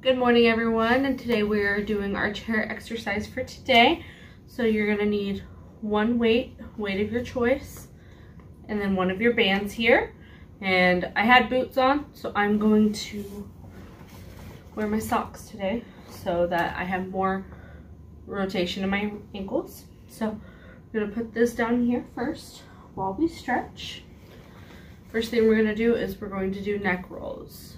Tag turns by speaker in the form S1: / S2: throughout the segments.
S1: Good morning everyone and today we're doing our chair exercise for today. So you're going to need one weight, weight of your choice, and then one of your bands here. And I had boots on so I'm going to wear my socks today so that I have more rotation in my ankles. So I'm going to put this down here first while we stretch. First thing we're going to do is we're going to do neck rolls.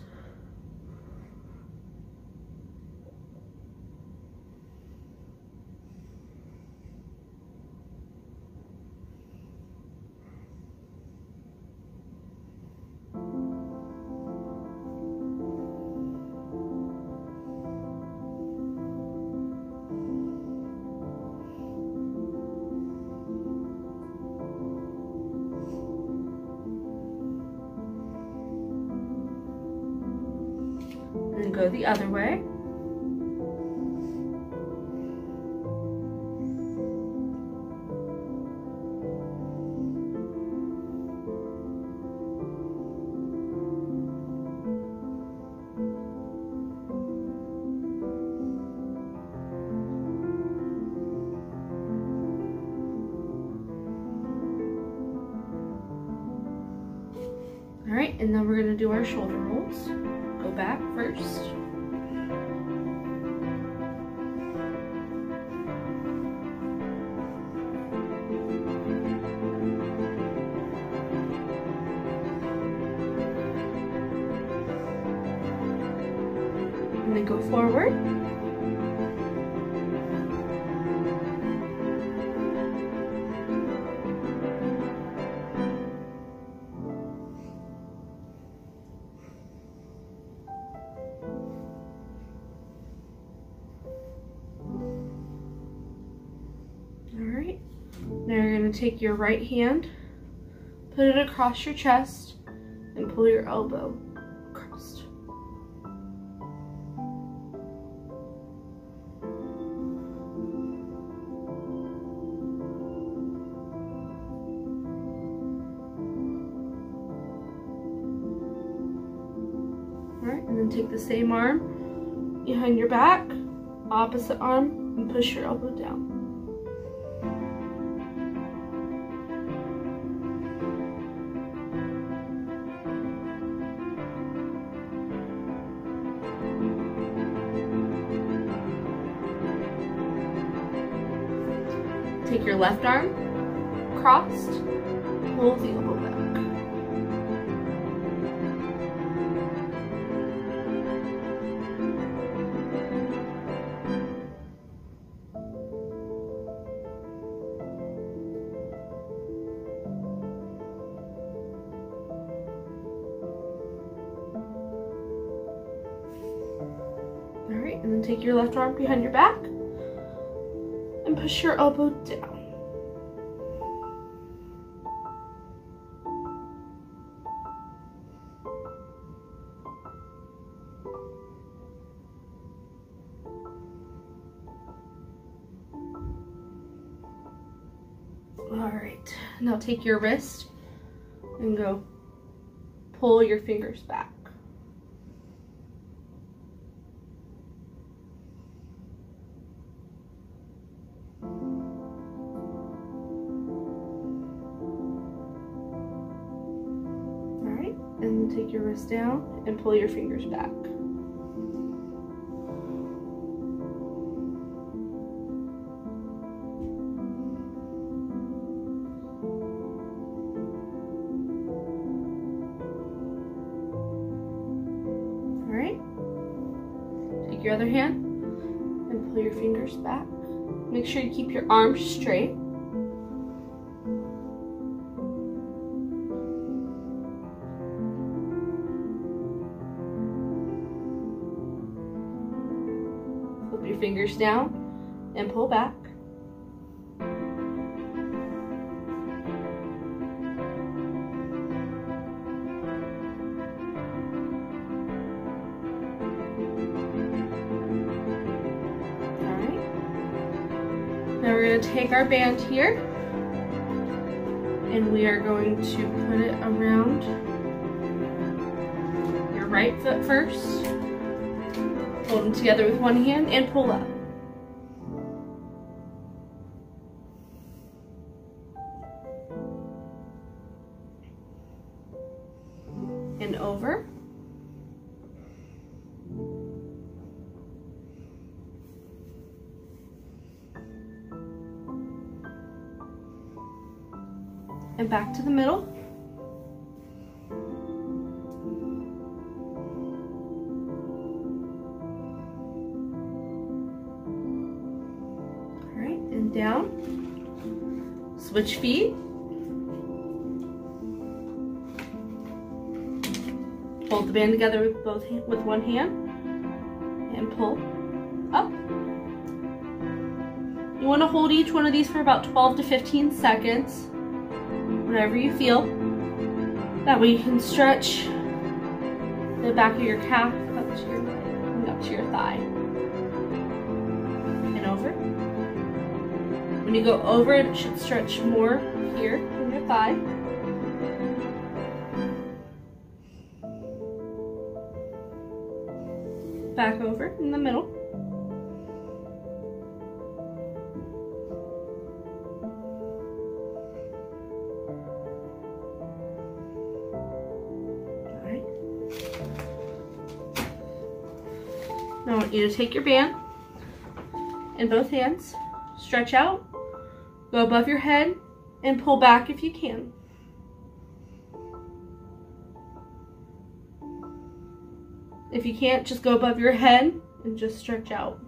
S1: Go the other way. Back first. And then go forward. Take your right hand, put it across your chest, and pull your elbow across. All right, and then take the same arm behind your back, opposite arm, and push your elbow down. Left arm, crossed, pull the elbow back. All right, and then take your left arm behind your back and push your elbow down. Take your wrist and go pull your fingers back. All right, and take your wrist down and pull your fingers back. Sure you keep your arms straight. Flip your fingers down and pull back. Take our band here and we are going to put it around your right foot first. Hold them together with one hand and pull up. And over. Back to the middle. All right, and down. Switch feet. Hold the band together with both with one hand and pull up. You want to hold each one of these for about 12 to 15 seconds, whatever you feel. That way you can stretch the back of your calf up to your, up to your thigh. And over. When you go over it should stretch more here in your thigh. Back over in the middle. Want you to take your band in both hands, stretch out, Go above your head and pull back if you can. If you can't, just go above your head and just stretch out.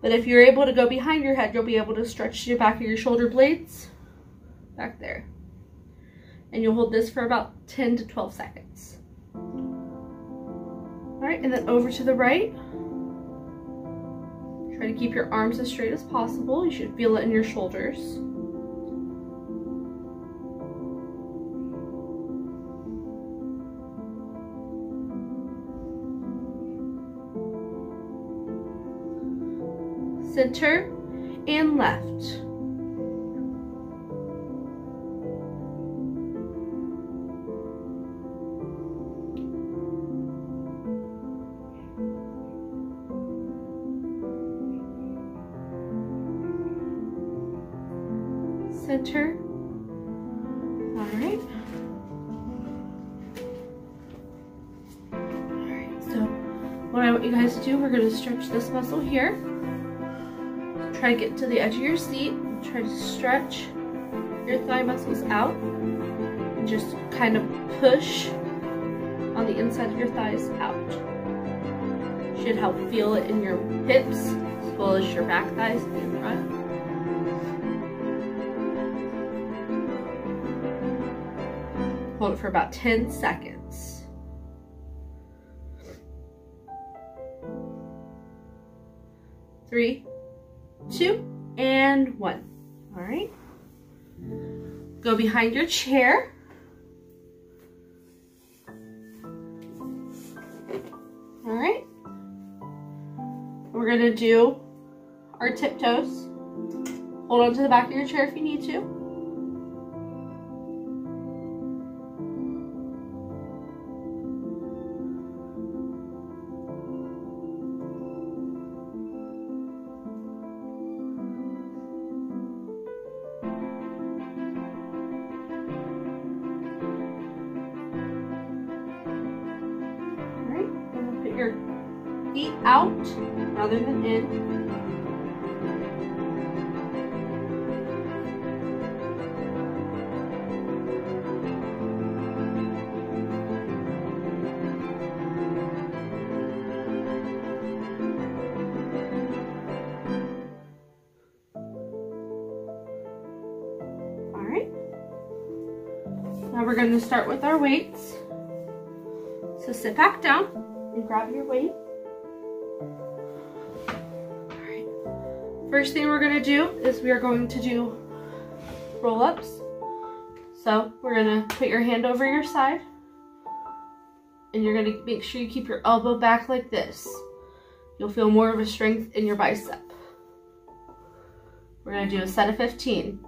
S1: But if you're able to go behind your head, you'll be able to stretch the back of your shoulder blades back there. And you'll hold this for about 10 to 12 seconds. All right, and then over to the right. Try to keep your arms as straight as possible. You should feel it in your shoulders. Center and left. Center. All right. So what I want you guys to do, we're gonna stretch this muscle here. Try to get to the edge of your seat. Try to stretch your thigh muscles out. And just kind of push on the inside of your thighs out. Should help feel it in your hips as well as your back thighs and front. Hold it for about 10 seconds. Three, two, and one. All right. Go behind your chair. All right. We're gonna do our tiptoes. Hold on to the back of your chair if you need to. Out rather than in. All right. Now we're going to start with our weights. So sit back down and grab your weight. First thing we're gonna do is we are going to do roll-ups. So we're gonna put your hand over your side and you're gonna make sure you keep your elbow back like this. You'll feel more of a strength in your bicep. We're gonna do a set of 15.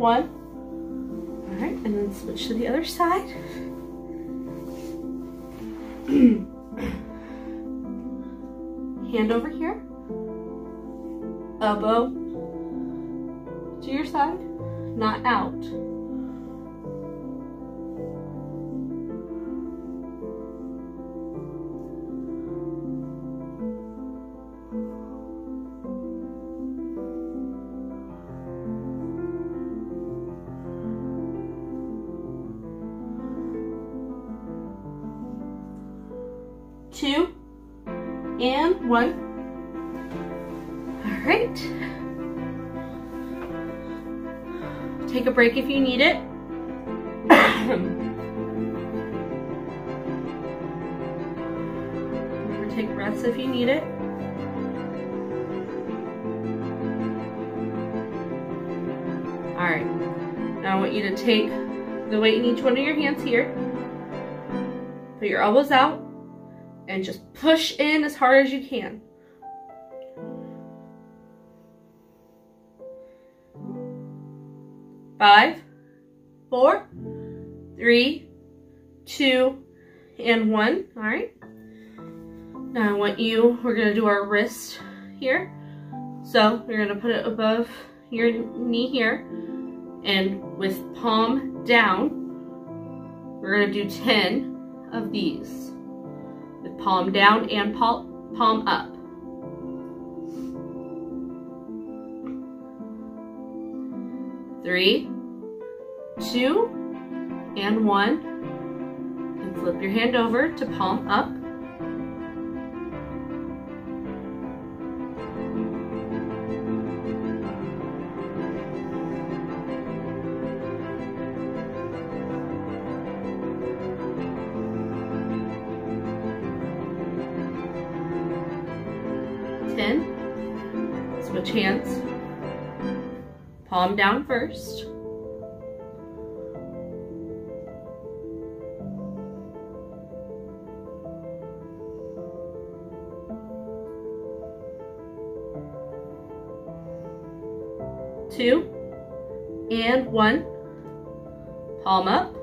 S1: One. All right, and then switch to the other side. Hand over here. Elbow to your side, not out. Break if you need it. Take breaths if you need it. All right. Now I want you to take the weight in each one of your hands here. Put your elbows out and just push in as hard as you can. Five, four, three, two, and one. All right. Now I want you, we're gonna do our wrist here. So you're gonna put it above your knee here and with palm down, we're gonna do 10 of these with palm down and palm up. Three, two, and one. And flip your hand over to palm up. Palm down first. Two and one. Palm up.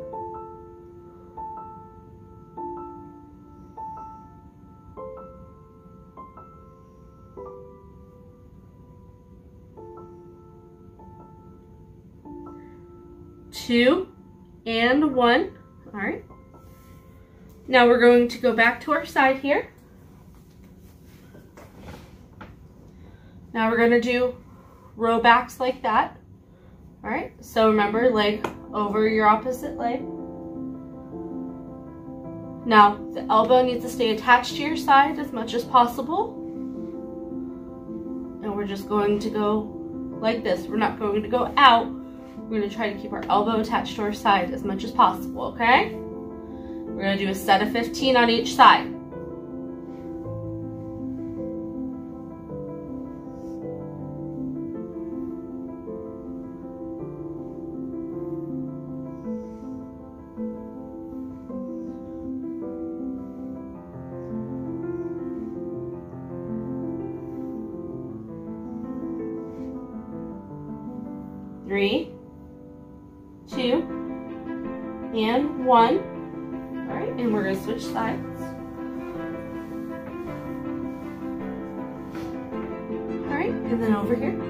S1: Now we're going to go back to our side here. Now we're gonna do row backs like that. All right, so remember leg over your opposite leg. Now the elbow needs to stay attached to your side as much as possible. And we're just going to go like this. We're not going to go out, we're gonna try to keep our elbow attached to our side as much as possible, okay? We're gonna do a set of 15 on each side. And we're gonna switch sides. All right, and then over here.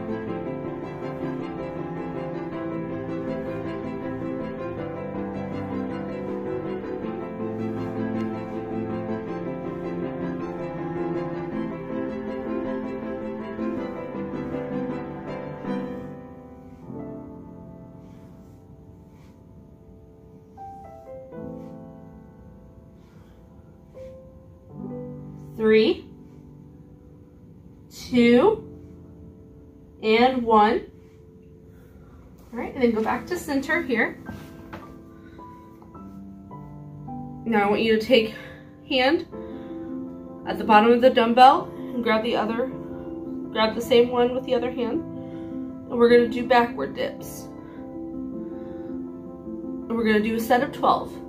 S1: One. All right, and then go back to center here. Now I want you to take hand at the bottom of the dumbbell and grab the other, grab the same one with the other hand. And we're gonna do backward dips. And we're gonna do a set of 12.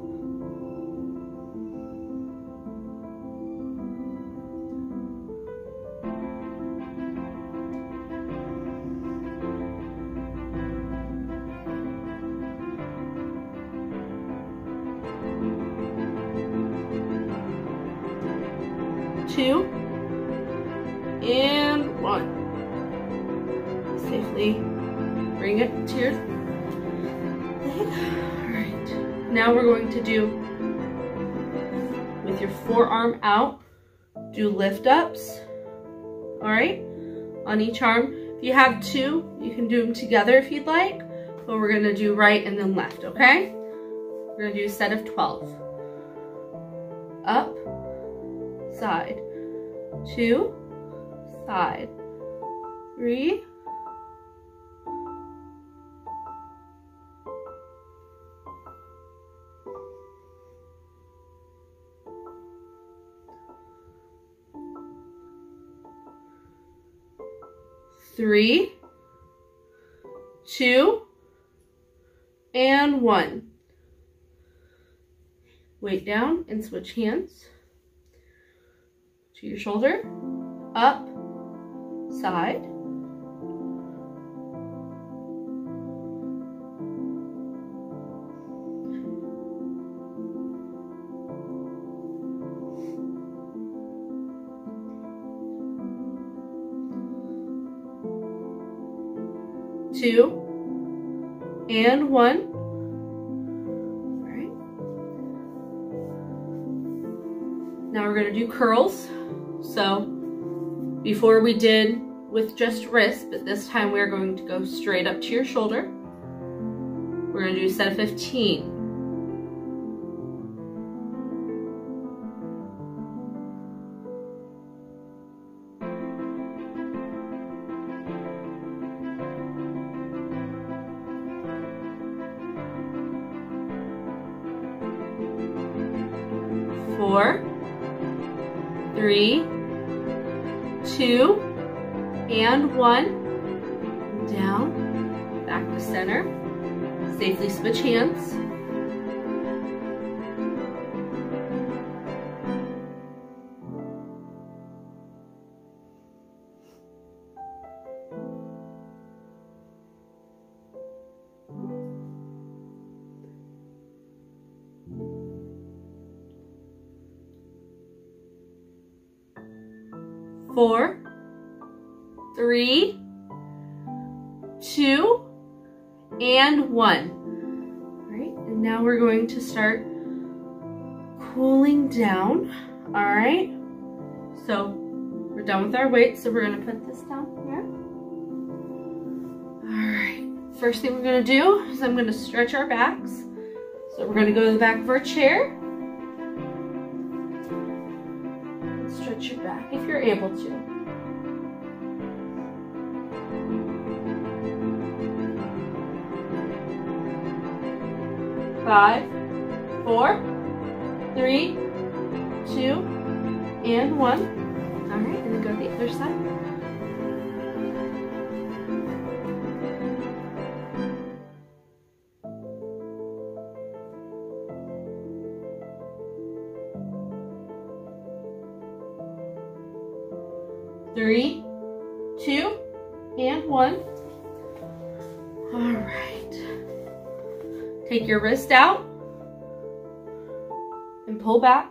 S1: We're going to do, with your forearm out, do lift ups. All right, on each arm. If you have two, you can do them together if you'd like, but we're gonna do right and then left, okay? We're gonna do a set of 12. Up, side, two, side, three, three, two, and one. Weight down and switch hands to your shoulder, up, side, two, and one. All right. Now we're gonna do curls. So before we did with just wrist, but this time we're going to go straight up to your shoulder. We're gonna do a set of 15. Four, three, two, and one. All right, and now we're going to start cooling down. All right, so we're done with our weights, so we're gonna put this down here. All right, first thing we're gonna do is I'm gonna stretch our backs. So we're gonna go to the back of our chair. Able to. Five, four, three, two, and one. All right, and then go to the other side. Your wrist out and pull back.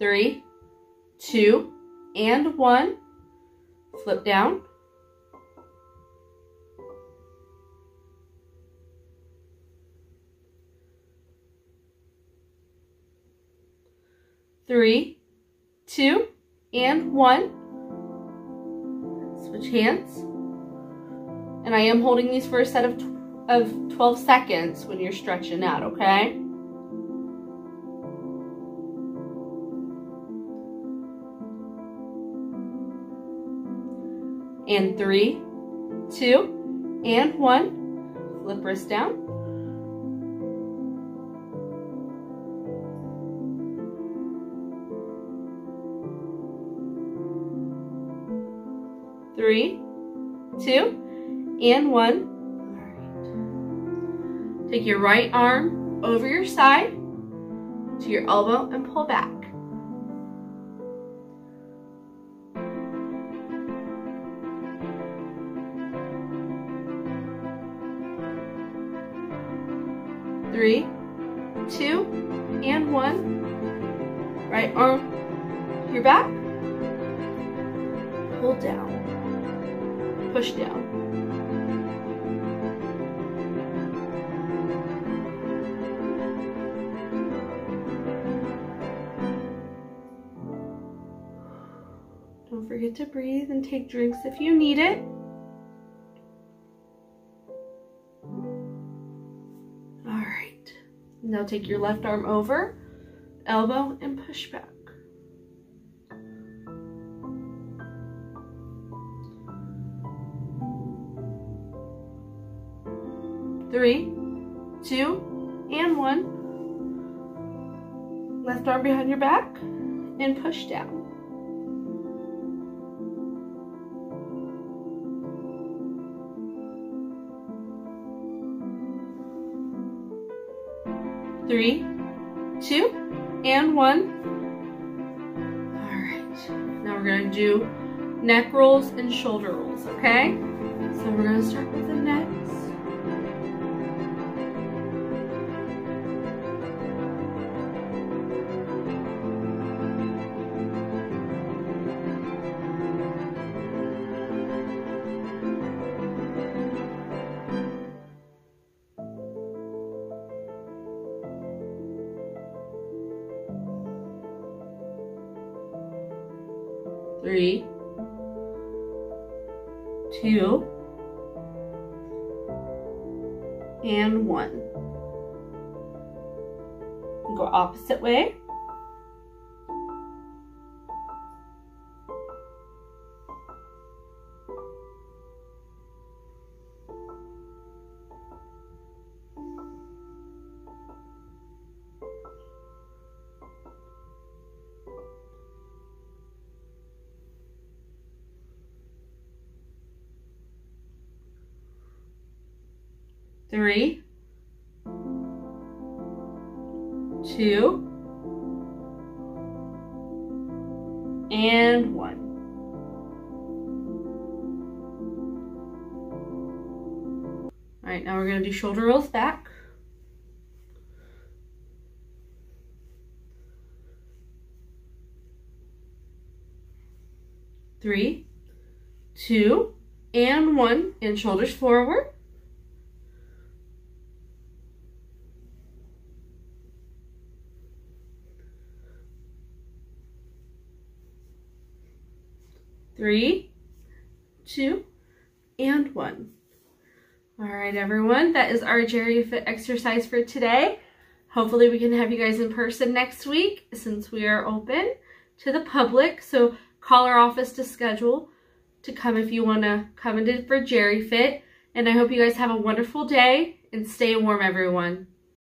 S1: Three, two, and one. Flip down. three, two, and one. Switch hands. And I am holding these for a set of, of 12 seconds when you're stretching out, okay? And three, two, and one. Flip wrist down. Three, two, and one. Take your right arm over your side to your elbow and pull back. Forget to breathe and take drinks if you need it. All right. Now take your left arm over, elbow, and push back. Three, two, and one. Left arm behind your back and push down. Three, two, and one. All right, now we're gonna do neck rolls and shoulder rolls, okay? So we're gonna start with the Go opposite way. three, shoulder rolls back. Three, two, and one, and shoulders forward. three, two, and one. All right, everyone, that is our Geri-Fit exercise for today. Hopefully we can have you guys in person next week since we are open to the public. So call our office to schedule to come if you want to come do for Fit. And I hope you guys have a wonderful day and stay warm, everyone.